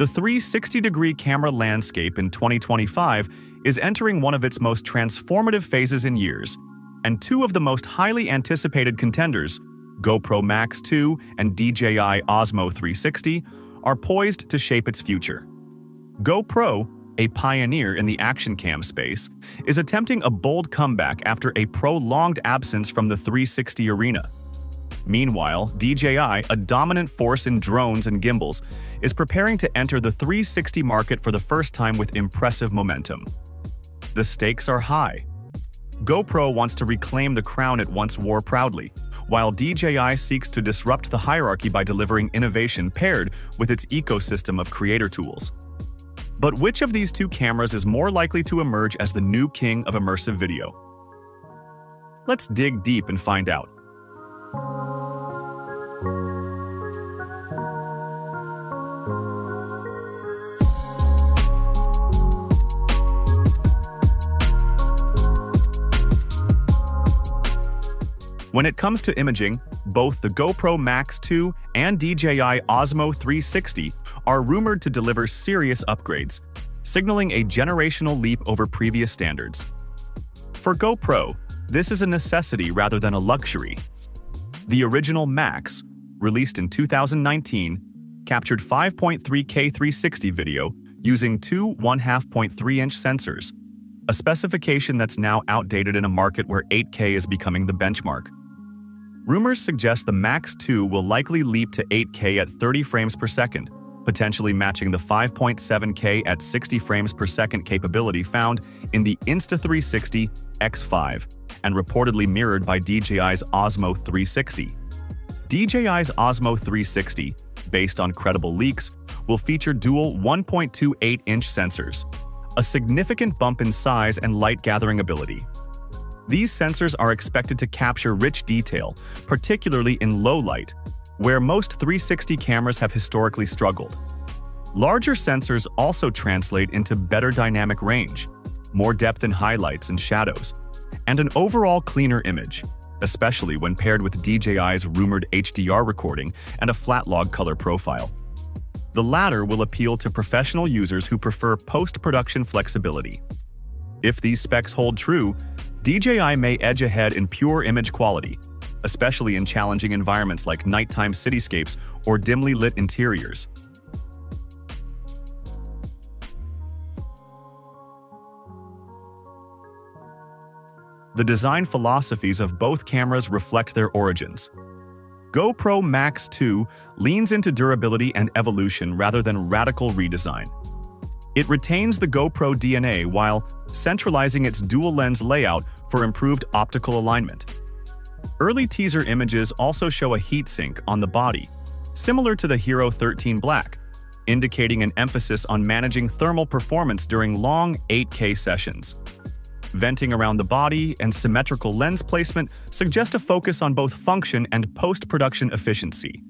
The 360-degree camera landscape in 2025 is entering one of its most transformative phases in years, and two of the most highly anticipated contenders, GoPro Max 2 and DJI Osmo 360, are poised to shape its future. GoPro, a pioneer in the action cam space, is attempting a bold comeback after a prolonged absence from the 360 arena. Meanwhile, DJI, a dominant force in drones and gimbals, is preparing to enter the 360 market for the first time with impressive momentum. The stakes are high. GoPro wants to reclaim the crown it once wore proudly, while DJI seeks to disrupt the hierarchy by delivering innovation paired with its ecosystem of creator tools. But which of these two cameras is more likely to emerge as the new king of immersive video? Let's dig deep and find out. When it comes to imaging, both the GoPro Max 2 and DJI Osmo 360 are rumored to deliver serious upgrades, signaling a generational leap over previous standards. For GoPro, this is a necessity rather than a luxury. The original Max, released in 2019, captured 5.3K 360 video using two 1.5.3-inch sensors, a specification that's now outdated in a market where 8K is becoming the benchmark. Rumors suggest the Max 2 will likely leap to 8K at 30 frames per second, potentially matching the 5.7K at 60 frames per second capability found in the Insta360 X5 and reportedly mirrored by DJI's Osmo 360. DJI's Osmo 360, based on credible leaks, will feature dual 1.28-inch sensors, a significant bump in size and light gathering ability. These sensors are expected to capture rich detail, particularly in low light, where most 360 cameras have historically struggled. Larger sensors also translate into better dynamic range, more depth in highlights and shadows, and an overall cleaner image, especially when paired with DJI's rumored HDR recording and a flat log color profile. The latter will appeal to professional users who prefer post-production flexibility. If these specs hold true, DJI may edge ahead in pure image quality, especially in challenging environments like nighttime cityscapes or dimly lit interiors. The design philosophies of both cameras reflect their origins. GoPro Max 2 leans into durability and evolution rather than radical redesign. It retains the GoPro DNA while centralizing its dual-lens layout for improved optical alignment. Early teaser images also show a heatsink on the body, similar to the Hero 13 Black, indicating an emphasis on managing thermal performance during long 8K sessions. Venting around the body and symmetrical lens placement suggest a focus on both function and post-production efficiency.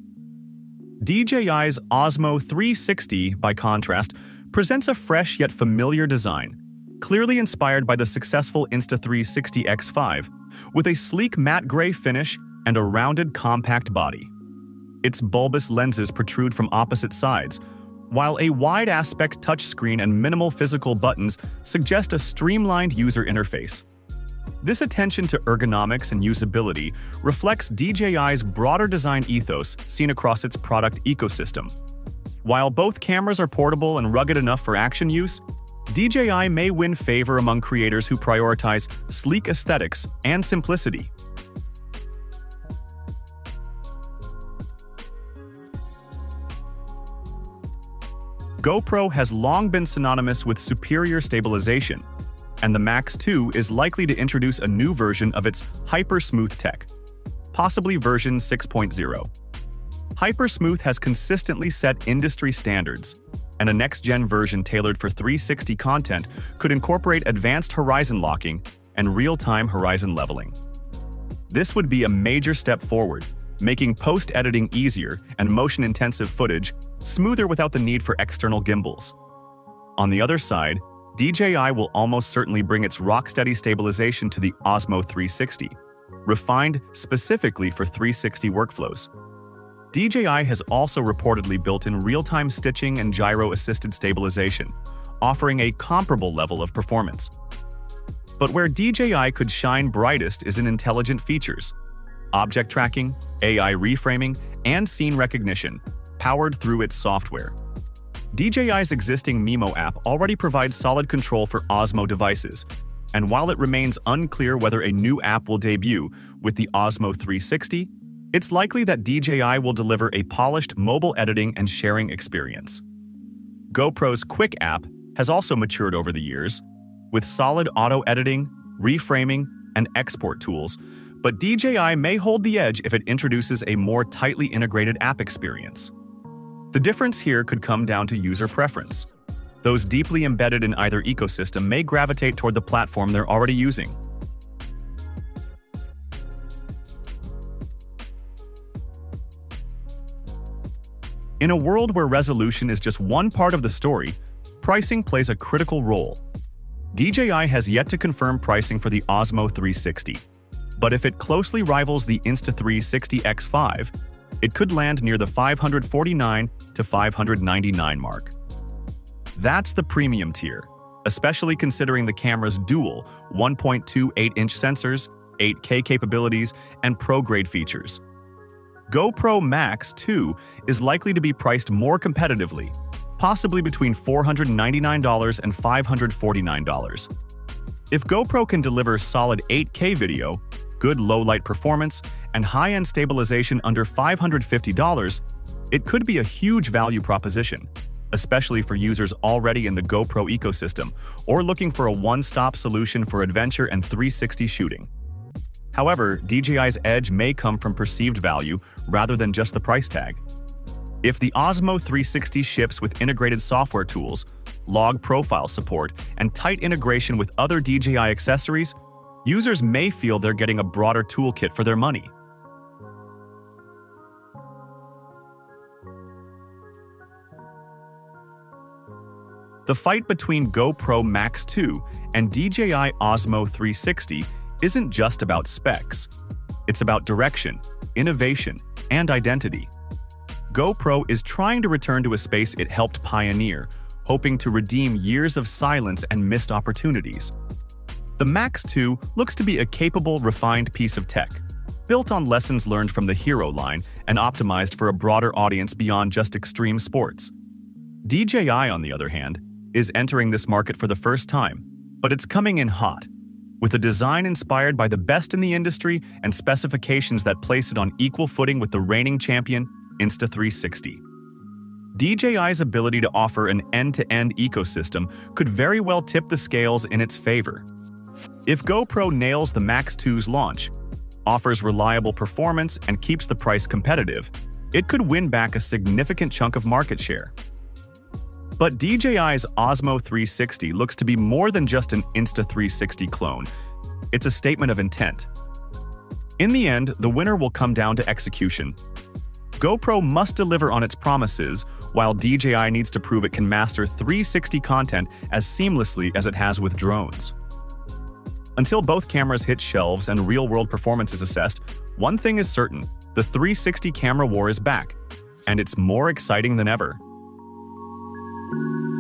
DJI's Osmo 360, by contrast, presents a fresh yet familiar design, clearly inspired by the successful Insta360 X5, with a sleek matte gray finish and a rounded compact body. Its bulbous lenses protrude from opposite sides, while a wide aspect touchscreen and minimal physical buttons suggest a streamlined user interface. This attention to ergonomics and usability reflects DJI's broader design ethos seen across its product ecosystem. While both cameras are portable and rugged enough for action use, DJI may win favor among creators who prioritize sleek aesthetics and simplicity. GoPro has long been synonymous with superior stabilization, and the Max 2 is likely to introduce a new version of its Hypersmooth tech, possibly version 6.0. Hypersmooth has consistently set industry standards, and a next-gen version tailored for 360 content could incorporate advanced horizon locking and real-time horizon leveling. This would be a major step forward, making post-editing easier and motion-intensive footage smoother without the need for external gimbals. On the other side, DJI will almost certainly bring its rock-steady stabilization to the Osmo 360, refined specifically for 360 workflows. DJI has also reportedly built in real-time stitching and gyro-assisted stabilization, offering a comparable level of performance. But where DJI could shine brightest is in intelligent features. Object tracking, AI reframing, and scene recognition, powered through its software. DJI's existing Mimo app already provides solid control for Osmo devices, and while it remains unclear whether a new app will debut with the Osmo 360, it's likely that DJI will deliver a polished mobile editing and sharing experience. GoPro's Quik app has also matured over the years, with solid auto editing, reframing, and export tools, but DJI may hold the edge if it introduces a more tightly integrated app experience. The difference here could come down to user preference. Those deeply embedded in either ecosystem may gravitate toward the platform they're already using. In a world where resolution is just one part of the story, pricing plays a critical role. DJI has yet to confirm pricing for the Osmo 360, but if it closely rivals the Insta360 X5, it could land near the 549 to 599 mark. That's the premium tier, especially considering the camera's dual 1.28-inch sensors, 8K capabilities, and pro-grade features. GoPro Max 2 is likely to be priced more competitively, possibly between $499 and $549. If GoPro can deliver solid 8K video, good low-light performance, and high-end stabilization under $550, it could be a huge value proposition, especially for users already in the GoPro ecosystem or looking for a one-stop solution for adventure and 360 shooting. However, DJI's edge may come from perceived value rather than just the price tag. If the Osmo 360 ships with integrated software tools, log profile support, and tight integration with other DJI accessories, users may feel they're getting a broader toolkit for their money. The fight between GoPro Max 2 and DJI Osmo 360 isn't just about specs. It's about direction, innovation, and identity. GoPro is trying to return to a space it helped pioneer, hoping to redeem years of silence and missed opportunities. The Max 2 looks to be a capable, refined piece of tech, built on lessons learned from the Hero line and optimized for a broader audience beyond just extreme sports. DJI, on the other hand, is entering this market for the first time, but it's coming in hot, with a design inspired by the best in the industry and specifications that place it on equal footing with the reigning champion, Insta360. DJI's ability to offer an end-to-end -end ecosystem could very well tip the scales in its favor. If GoPro nails the Max 2's launch, offers reliable performance, and keeps the price competitive, it could win back a significant chunk of market share. But DJI's Osmo 360 looks to be more than just an Insta360 clone. It's a statement of intent. In the end, the winner will come down to execution. GoPro must deliver on its promises, while DJI needs to prove it can master 360 content as seamlessly as it has with drones. Until both cameras hit shelves and real-world performance is assessed, one thing is certain, the 360 camera war is back, and it's more exciting than ever. Thank you.